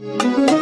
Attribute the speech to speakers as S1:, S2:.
S1: Bye.